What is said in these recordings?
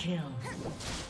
kill.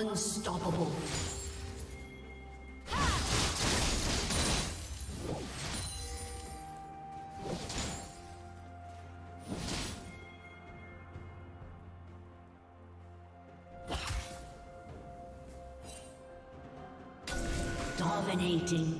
Unstoppable. Dominating.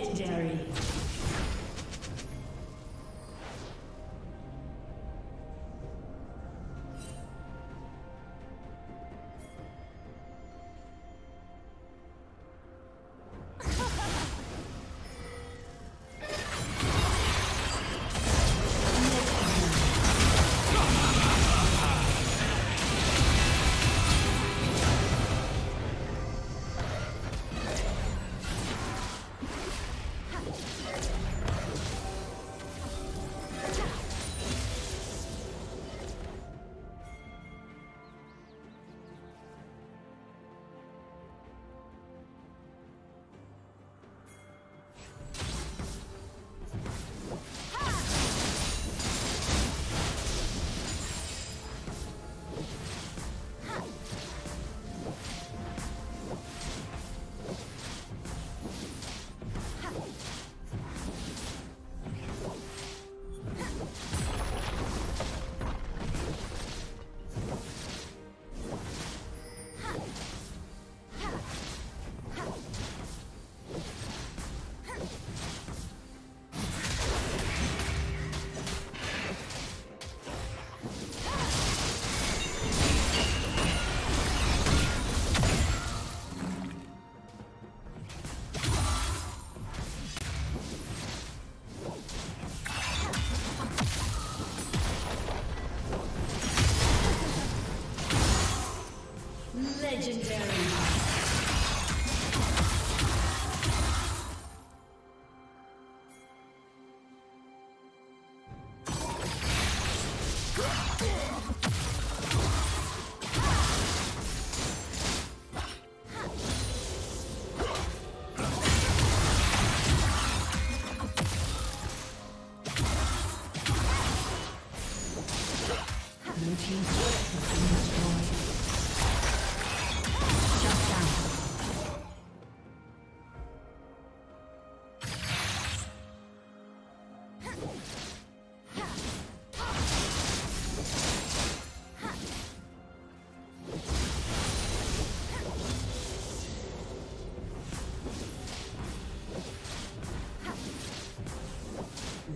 Legendary.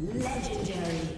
Legendary.